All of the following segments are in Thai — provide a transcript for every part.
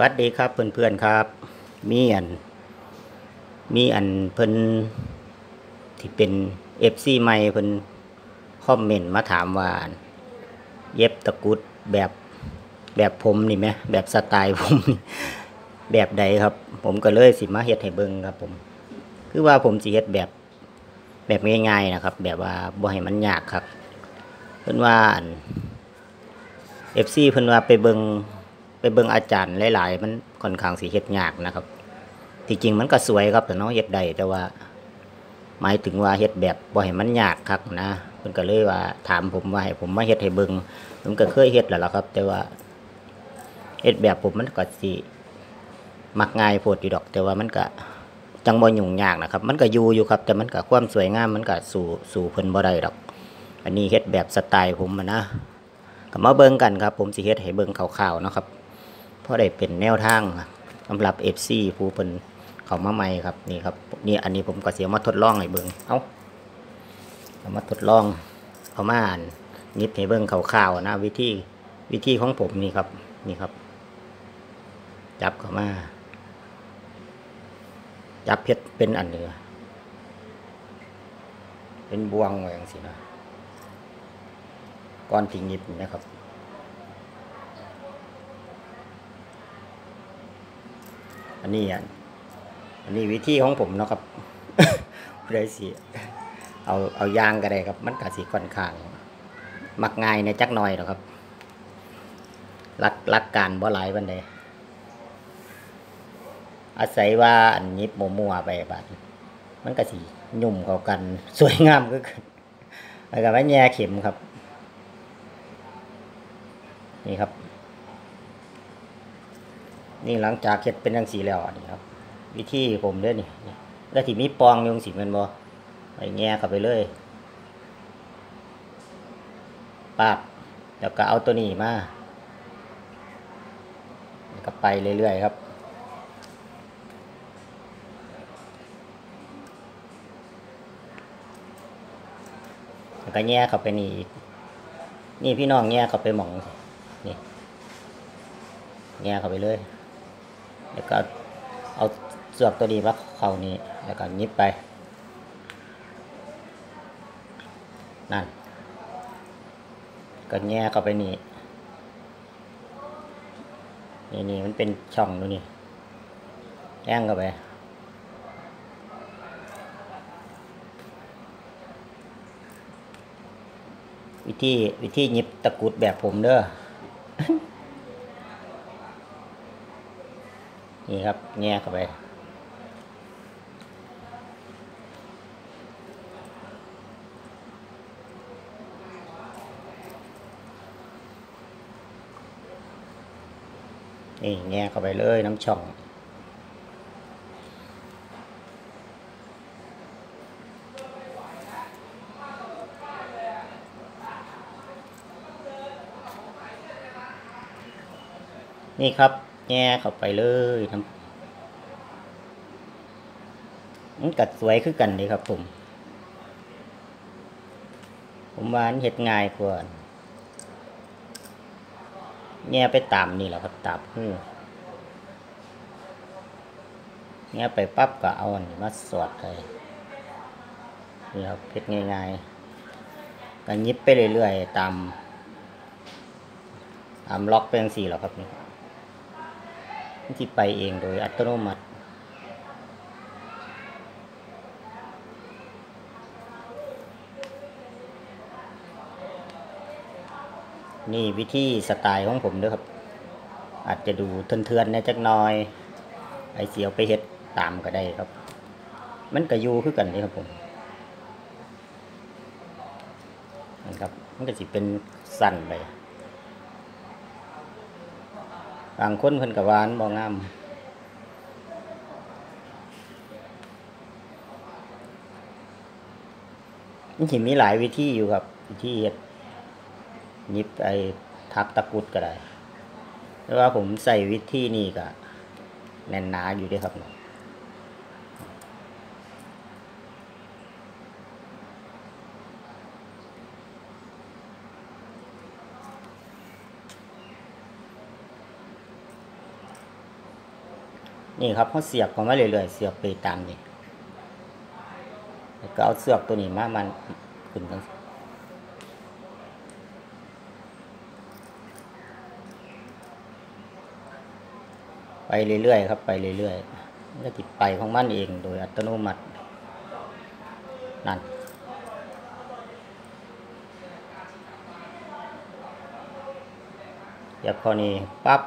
วัสดีครับเพื่อนๆครับ มีอัน มีอันเพิ่นที่เป็น FC ใหม่เพิ่นคอมเมนต์มาถามว่า เย็บตะกรุดแบบแบบผมนี่ไหมแบบสไตล์ผมแบบใดครับ ผมก็เลยสิมาเฮ็ดให้เบิ่งครับผม คือว่าผมสิเฮ็ดแบบแบบง่ายๆนะครับ แบบว่าบ่ให้มันยากครับ เพิ่นว่านเอฟซีเพิ่นว่าไปเบิง เบิงอาจารย์หลาย ๆ มันค่อนข้างสิเฮ็ดยากนะครับ ที่จริงมันก็สวยครับแต่น้องเฮ็ดได้แต่ว่า หมายถึงว่าเฮ็ดแบบบ่ให้มันยากครับนะเพิ่นก็เลยว่าถามผมว่าให้ผมมาเฮ็ดให้เบิงผมก็เคยเฮ็ดแล้วล่ะครับ แต่ว่าเฮ็ดแบบผมมันก็สิมักง่ายโพดอยู่ดอก แต่ว่ามันก็จังบ่ยุ่งยากนะครับ มันก็อยู่อยู่ครับ แต่มันก็ความสวยงามมันก็สู่สู่เพิ่นบ่ได้ดอก อันนี้เฮ็ดแบบสไตล์ผมนะก็มาเบิ่งกันครับ ผมสิเฮ็ดให้เบิ่งข่าวๆเนาะครับ เพราะได้เป็นแนวทางสำหรับ FC ผู้เพิ่นเข้ามาใหม่ครับนี่ครับนี่อันนี้ผมก็เสิเอามาทดลองให้เบิ่งเอ้าเอามาทดลองเอามาอ่านนิบให้เบิ่งข่าวๆนะ วิธีวิธีของผมนี่ครับนี่ครับ จับเข้ามา จับเพชรเป็นอันเนื้อเป็นบวงไว้อย่างสินะก้อนทิ้งหยิบนี่นะครับ อันนี้อะอันนี้วิธีของผมเนาะครับเลยสิเอาเอายางก็ได้ครับ มันกะสีค่อนข้าง มักง่ายในจักหน่อยหรอครับรักรักการบ่หลายบันไดอาศัยว่าอันยิบมัวไปบาดมันก็สียุ่มเข้ากันสวยงามก็คือแล้วก็มาแย่เข็มครับ นี่ครับ นี่หลังจากเฮ็ดเป็นจังสีแล้วนี่ครับ วิธีผมเด้อนี่แล้วที่มีปองอยงสีแมันบ่ไปแง่เข้าไปเลยปาดแล้วก็เอาตัวนี้มาแล้วก็ไปเรื่อยๆครับแล้วก็แง่เข้าไปนี่อีกนี่พี่น้องแง่เข้าไปหมองนี่แง่เข้าไปเลย แล้วก็เอาเสือกตัวดีมาเข้านี่แล้วก็ยิบไป นั่น ก็แง่เข้าไปนี่นี่นี่มันเป็นช่องดูนี่แย่งเข้าไปวิธีวิธีหยิบตะกุดแบบผมเด้อ นี่ครับ แง่เข้าไป นี่แง่เข้าไปเลยน้ำช่องนี่ครับ แง่เข้าไปเลยทั้งมันกัดสวยคือกันเลยครับผม ผมว่ามันเห็ดง่ายกว่าแง่ไปตามนี่แหละครับตามคือแง่ไปปั๊บก็เอาอันนี้มาสอดเลยนี่ครับเห็ดง่ายๆก็ยิบไปเรื่อยๆตามตามล็อกเป็นสี่หรอครับนี่ ที่ไปเองโดยอัตโนมัติ นี่วิธีสไตล์ของผมด้วยครับ อาจจะดูเทือนๆในจักหน้อย ไอเสียวไปเฮ็ดตามก็ได้ครับ มันก็อยู่คือกันนี่ครับผมนะครับ มันก็สิเป็นสั้นไป บางคนเพิ่นก็หวานบ่งามมันสิมีหลายวิธีอยู่ครับ วิธีเฮ็ดยิบไอ้ทักตะกุดก็ได้แต่ว่าผมใส่วิธีนี้ก็แน่นหนาอยู่ด้วยครับ นี่ครับเขาเสียบเข้ามาเรื่อยๆเสียบไปตามนี่แล้วก็เอาเสือกตัวนี้มามันขึ้นทั้งไปเรื่อยๆครับไปเรื่อยๆมันก็ติดไปของมันเองโดยอัตโนมัตินั่นเดี๋ยวพอนี้ปั๊บ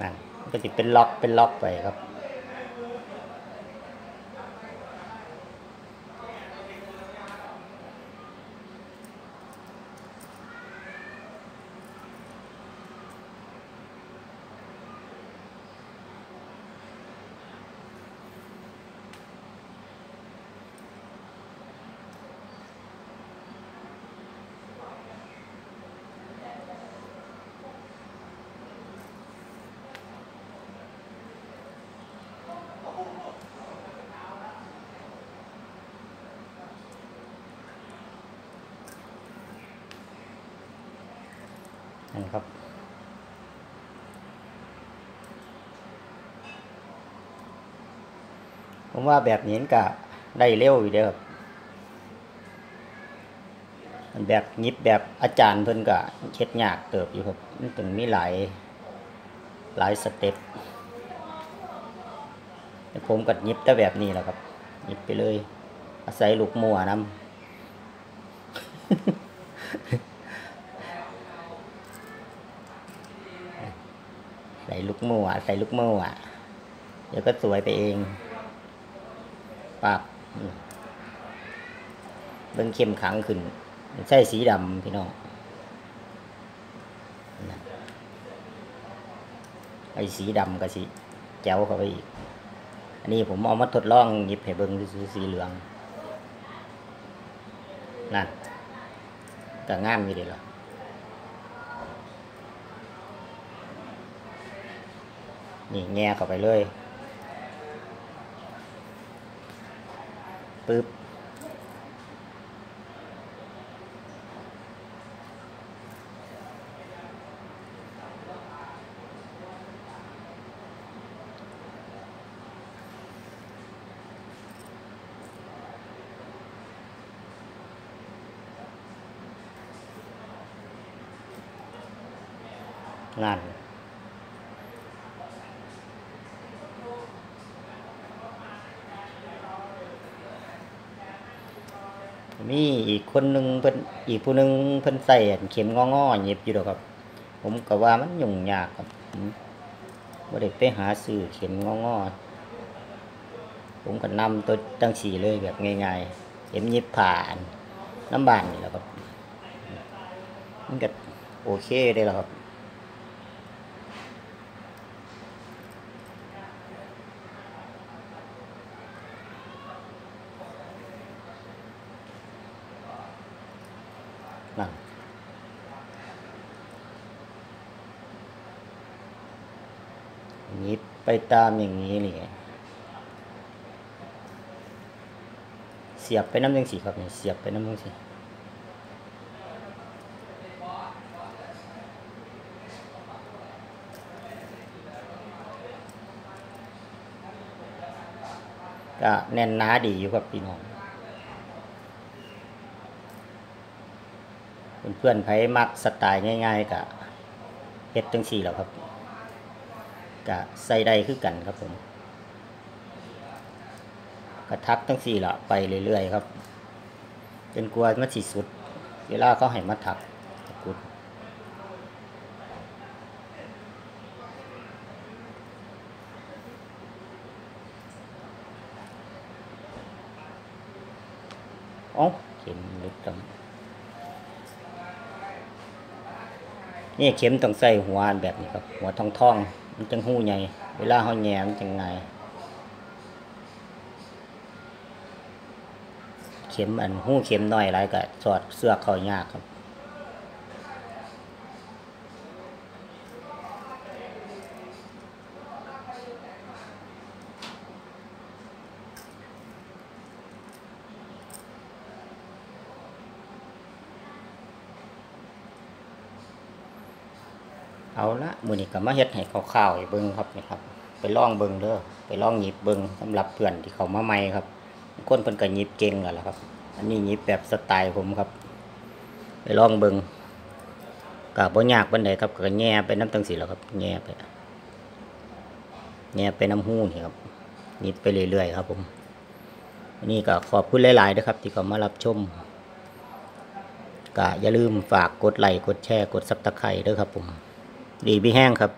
นั่นก็จะเป็นล็อกเป็นล็อกไปครับ นครับ ผมว่าแบบนี้ก็ได้เร็วอยู่เด้อครับอันแบบยิบแบบอาจารย์เพิ่นก็เช็ดยากเติบอยู่ครับมันต้องมีหลายหลายสเต็ปผมก็ยิบแต่แบบนี้แหละครับยิบไปเลย อาศัยลูกมัวน้ำ ใส่ลูกมัวใส่ลูกมัวเดี๋ยวก็สวยไปเองปับเบิ่งเข้มขังขึ้น ใส่สีดำพี่น้องไอ้สีดำกับสีแจ๋วเข้าไปอีก อันนี้ผมเอามาทดลองหยิบให้เบิ่งซื้อๆสีเหลืองนั่นก็งามอยู่เดีหรอ นี่แง่เข้าไปเลยปึ๊บนั่น มีอีกคนหนึ่งเพิ่นอีกผู้หนึ่งเพิ่นใส่เข็มงอๆเย็บอยู่ดอกครับ ผมก็ว่ามันยุ่งยากครับผมบ่ได้ไปหาซื้อเข็มงอๆผมก็นำตัวจังสีเลยแบบง่ายๆเข็มเย็บผ่านน้ำบานนี่แหละครับมันก็โอเคได้แล้วครับ อย่างนี้ไปตามอย่างนี้นี่เสียบไปน้ำยังสีครับเนี่ยเสียบไปน้ำยังสีก็แน่นหนาดีอยู่ครับพี่น้องเพื่อนๆไผมักสไตล์ง่ายๆกะเฮ็ดจังสี่แล้วครับ กะใส่ได้คือกันครับผมกระทักจังสี่ละไปเรื่อยๆครับจนกลัวมันสิสุด เวลาเขาให้มาถักกุดอ๋อเข็มลึกจังนี่เข็มต้องใส่หัวแบบนี้ครับ หัวทองทองๆ มันจังหูใหญ่เวลาเขาแหงมันจังไงเข็มอันหูเข็มน้อยไรก็สอดเสื้อเขายากครับ เอาละมือนี้ก็มาเฮ็ดให้คร่าวๆให้เบิ่งครับนี่ครับ ไปล่องเบิ่งเด้อไปล่องหยิบเบิ่งสำหรับเพื่อนที่เขามาใหม่ครับคนเพิ่นก็หยิบเก่งแล้วล่ะครับ อันนี้หยิบแบบสไตล์ผมครับ ไปล่องเบิ่งก็บ่ยากปานใดครับก็แย่ไปน้ำตังสีแหล้วครับแย่ไปแย่ไปน้ำหูนี่ครับหยิบไปเรื่อยๆครับ ผมอันนี้ก็ขอบคุณหลายๆนะครับ ที่เขามารับชมก็อย่าลืมฝากกดไลค์กดแชร์กดซับตะไคร้ด้วยครับผม ดีพี่แห้งครับ